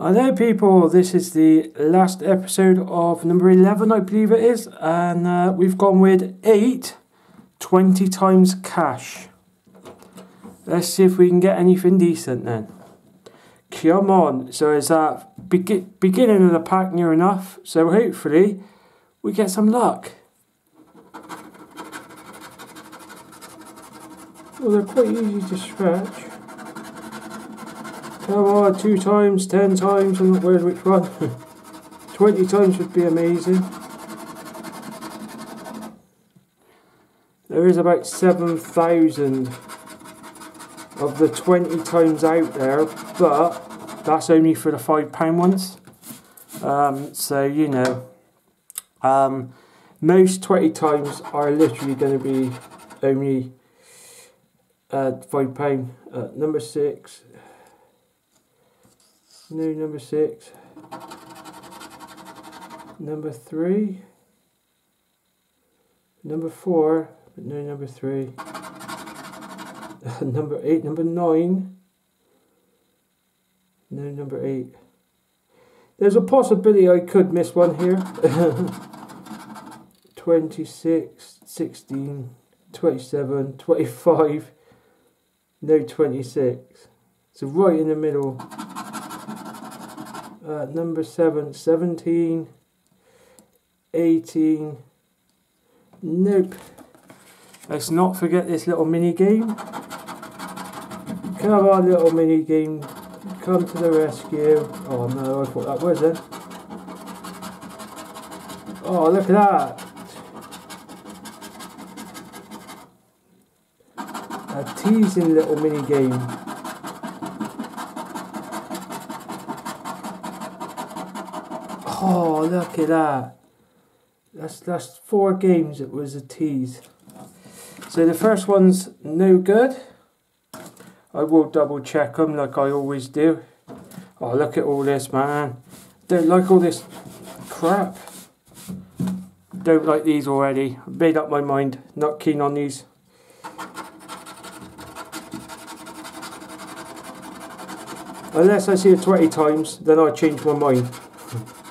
Hello, people. This is the last episode of number 11, I believe it is, and uh, we've gone with 8 20 times cash. Let's see if we can get anything decent then. Come on. So, is that be- beginning of the pack near enough? So, hopefully, we get some luck. Well, they're quite easy to scratch. Come on, two times, ten times, I'm not worried which one. 20 times would be amazing. There is about 7,000 of the 20 times out there, but that's only for the £5 ones. Um, so, you know, um, most 20 times are literally going to be only uh, £5. Uh, number 6, no number six. Number three. Number four, but no number three. number eight, number nine. No number eight. There's a possibility I could miss one here. 26, 16, 27, 25, no 26. So right in the middle uh, number 7, 17, 18, nope. Let's not forget this little mini game. Come on little mini game, come to the rescue. Oh no, I thought that was it. Oh look at that. A teasing little mini game. Oh, look at that. That's, that's four games it was a tease. So the first one's no good. I will double check them like I always do. Oh, look at all this, man. Don't like all this crap. Don't like these already. I've Made up my mind. Not keen on these. Unless I see it 20 times, then I'll change my mind.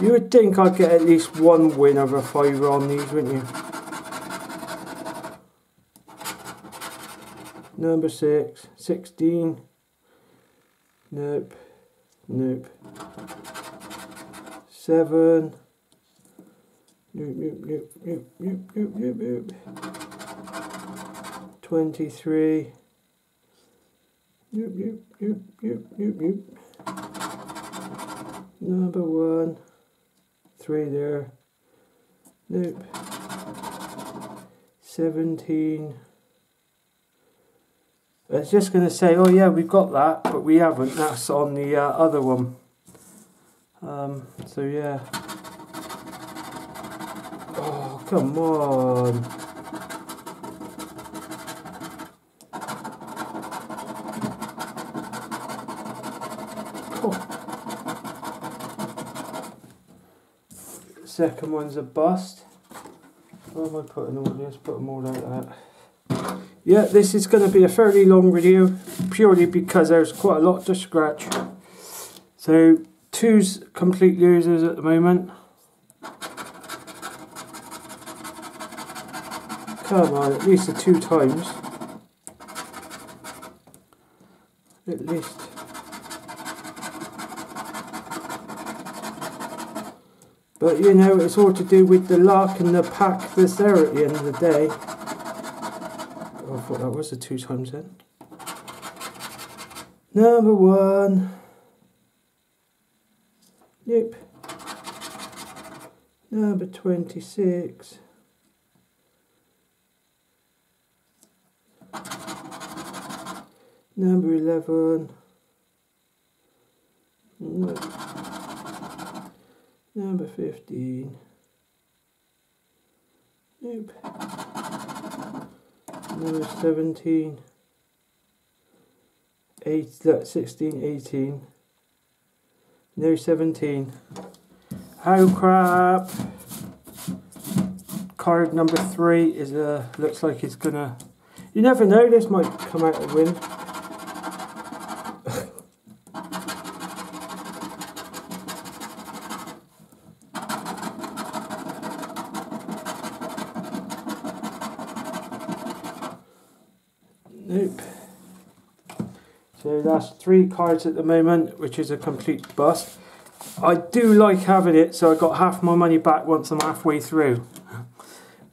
You would think I'd get at least one win over a fiver on these, wouldn't you? Number six, 16. Nope. Nope. Seven. Nope, nope, nope, nope, nope, nope, nope, nope. 23. Nope, nope, nope, nope, nope, nope. Number one three there. Nope. 17. It's just going to say, oh yeah, we've got that, but we haven't. That's on the uh, other one. Um, so yeah. Oh, come on. Second one's a bust. Where am I putting all this? Put them all like that. Yeah, this is going to be a fairly long video, purely because there's quite a lot to scratch. So, two's complete losers at the moment. Come on, at least the two times. At least. But you know, it's all to do with the luck and the pack that's there at the end of the day. Oh, I thought that was the two times then. Number one. Yep. Number 26. Number 11. Number 15. Nope. Number 17. 8, 16, 18. No 17. Oh crap! Card number 3 is uh, looks like it's gonna... You never know, this might come out a win. Nope. So that's three cards at the moment, which is a complete bust. I do like having it, so I got half my money back once I'm halfway through.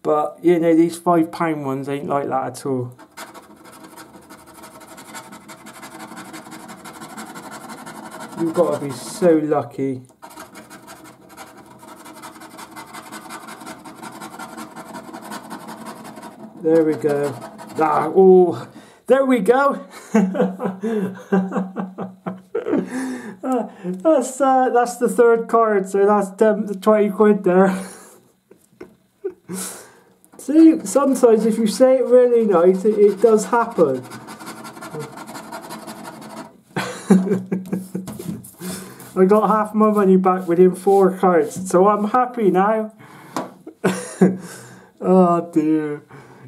But, you know, these £5 ones ain't like that at all. You've got to be so lucky. There we go. Ah, oh, there we go. uh, that's uh, that's the third card, so that's um, twenty quid there. See, sometimes if you say it really nice, it, it does happen. I got half my money back within four cards, so I'm happy now. oh dear.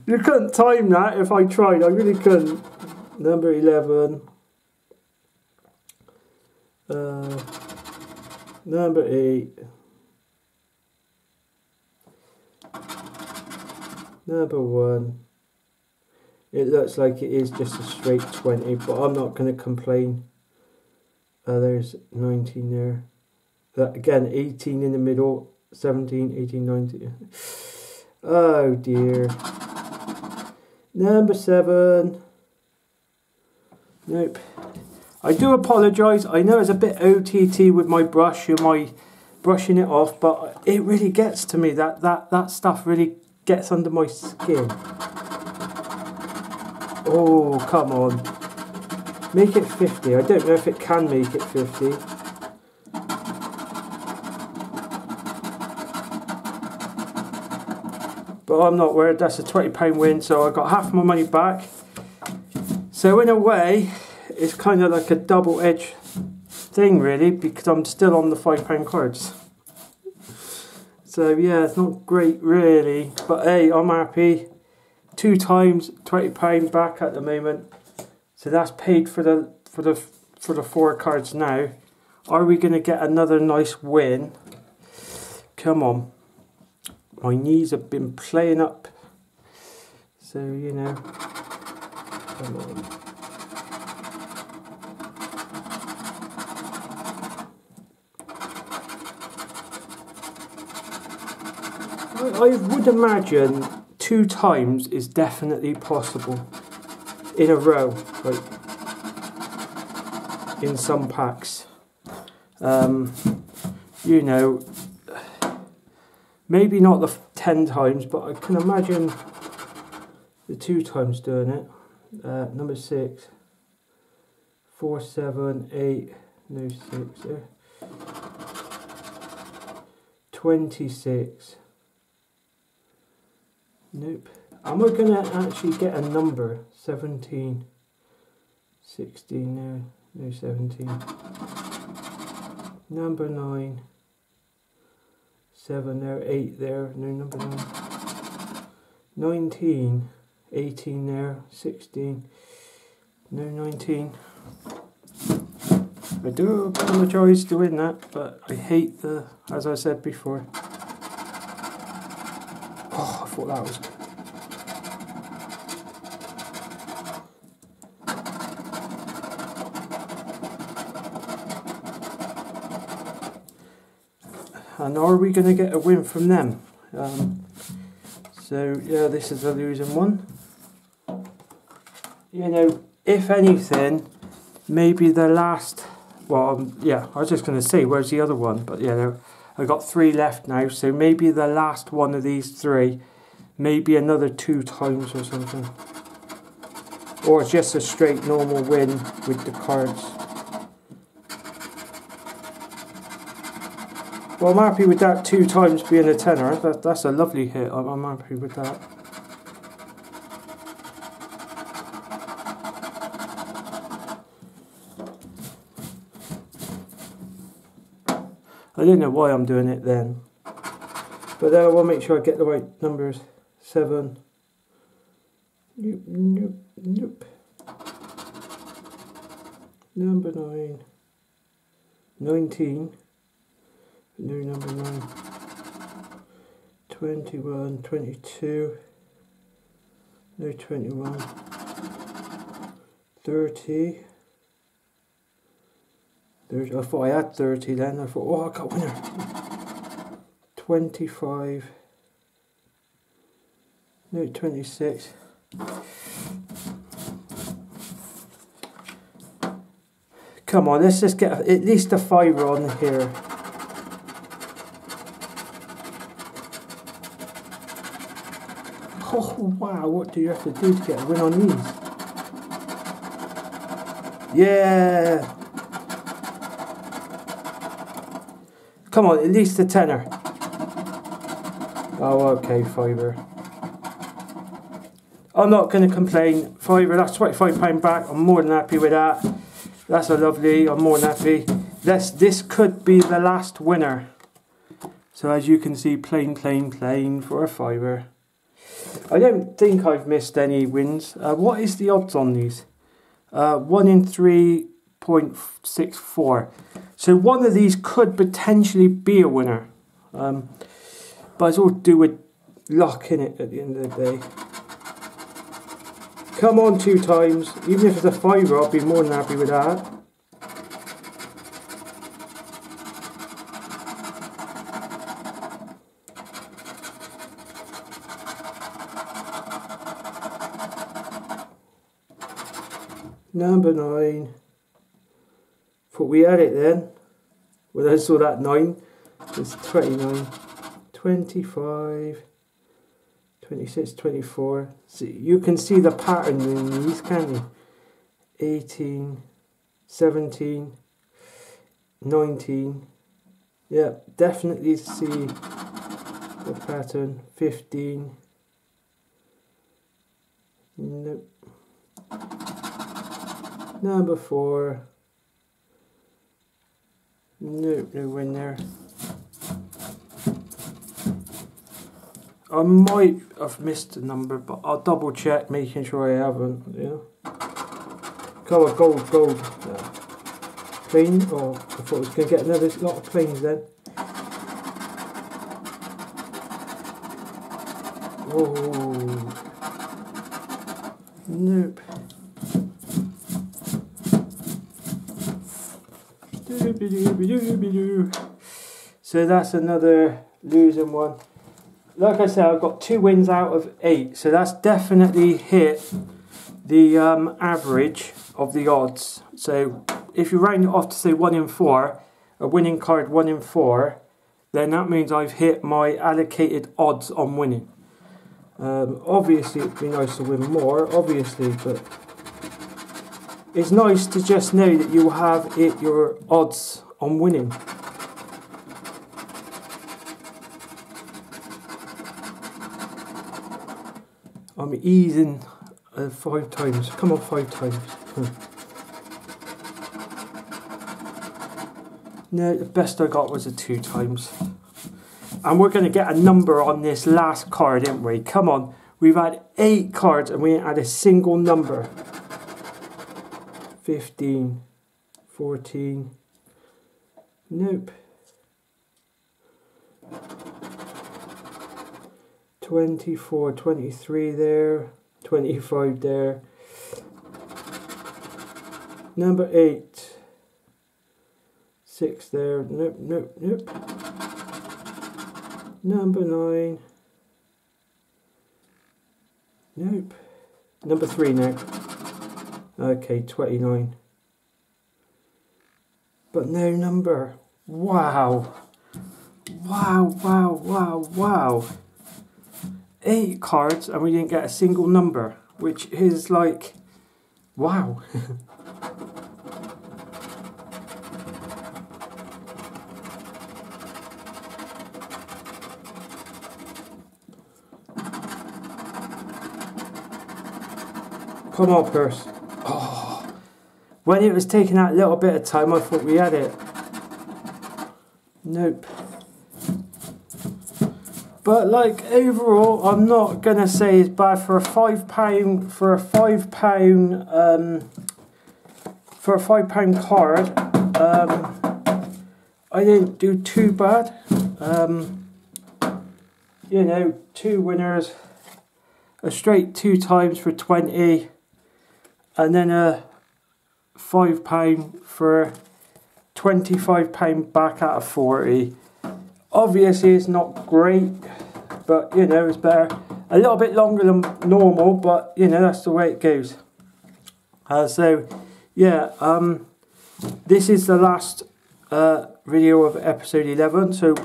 You couldn't time that if I tried, I really couldn't. Number 11. Uh, number 8. Number 1. It looks like it is just a straight 20, but I'm not going to complain. Uh, there's 19 there. That, again, 18 in the middle, 17, 18, 19. Oh dear. Number 7. Nope. I do apologise. I know it's a bit OTT with my brush and my brushing it off, but it really gets to me. That, that, that stuff really gets under my skin. Oh, come on. Make it 50. I don't know if it can make it 50. But I'm not worried. That's a £20 win, so I got half my money back. So in a way, it's kind of like a double-edged thing, really, because I'm still on the £5 cards. So yeah, it's not great, really. But hey, I'm happy. Two times £20 back at the moment. So that's paid for the for the for the four cards now. Are we going to get another nice win? Come on. My knees have been playing up. So, you know. Come on. I would imagine two times is definitely possible in a row, like in some packs. Um, you know, maybe not the 10 times, but I can imagine the two times doing it. Uh, number six, four, seven, eight, no six there. 26. Nope. Am I going to actually get a number? 17, 16, no, no 17. Number 9, 7 there, 8 there, no number 9. 19, 18 there, 16, no 19. I do apologise doing that, but I hate the, as I said before. Oh, I thought that was and are we going to get a win from them? Um, so yeah, this is a losing one. You know, if anything, maybe the last. Well, um, yeah, I was just going to say, where's the other one? But yeah, I got three left now, so maybe the last one of these three, maybe another two times or something, or just a straight normal win with the cards. Well, I'm happy with that two times being a tenner. That, that's a lovely hit. I'm, I'm happy with that. I don't know why I'm doing it then. But then I want to make sure I get the right numbers. Seven. Nope, nope, nope. Number nine. Nineteen new number 9 21 22 no 21 30. 30. I thought I had 30 then. I thought, oh, I got winner. 25. No, 26. Come on, let's just get at least a fiver on here. Oh wow, what do you have to do to get a win on these? Yeah! Come on, at least a tenner. Oh, okay, fiver. I'm not going to complain. Fiver, that's £25 back. I'm more than happy with that. That's a lovely, I'm more than happy. This, this could be the last winner. So as you can see, plain, plain, plain for a fiver. I don't think I've missed any wins. Uh, what is the odds on these? Uh, 1 in 3.64. So one of these could potentially be a winner. Um, but it's all to do with luck in it at the end of the day. Come on two times. Even if it's a fiver, I'll be more than happy with that. Number nine. Thought we had it then. When I saw that nine, it's 29, 25, 26, 24. See, you can see the pattern in these, can you? 18, 17, 19. Yeah, definitely see the pattern. 15. Nope. Number four. Nope, no win there. I might have missed a number, but I'll double check, making sure I haven't. Yeah. Colour gold, gold. Yeah. Plain. Oh, I thought I was going to get another lot of planes then. Oh. Nope. So that's another losing one. Like I said, I've got two wins out of eight, so that's definitely hit the um, average of the odds. So if you round it off to say one in four, a winning card one in four, then that means I've hit my allocated odds on winning. Um, obviously, it'd be nice to win more, obviously, but it's nice to just know that you have it your odds on winning. I'm easing uh, five times. Come on, five times. Hmm. No, the best I got was a two times. And we're going to get a number on this last card, aren't we? Come on. We've had eight cards and we ain't had a single number. 15, 14, nope. 24, 23 there, 25 there. Number 8, 6 there, nope, nope, nope. Number 9, nope. Number 3 now. Okay, 29. But no number. Wow. Wow, wow, wow, wow. Eight cards and we didn't get a single number, which is like, wow. Come on, purse. When it was taking that little bit of time, I thought we had it. Nope. But like overall, I'm not gonna say it's bad for a five pound for a five pound um, for a five pound card. Um, I didn't do too bad. Um, you know, two winners, a straight two times for twenty, and then a £5 for £25 back out of 40 Obviously it's not great, but you know, it's better. A little bit longer than normal, but you know, that's the way it goes. Uh, so, yeah, um, this is the last uh, video of episode 11. So,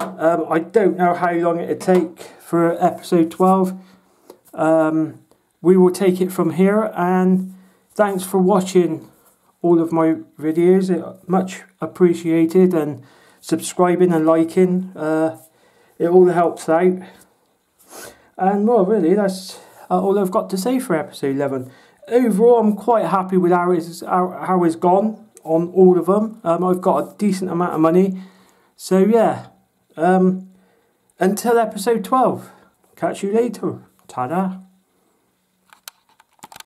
um, I don't know how long it'll take for episode 12. Um, we will take it from here, and thanks for watching all of my videos. It, Much appreciated, and subscribing and liking. Uh, it all helps out. And well, really, that's all I've got to say for episode 11. Overall, I'm quite happy with how it's, how, it's gone on all of them. Um, I've got a decent amount of money. So, yeah. Um, until episode 12. Catch you later. Ta-da.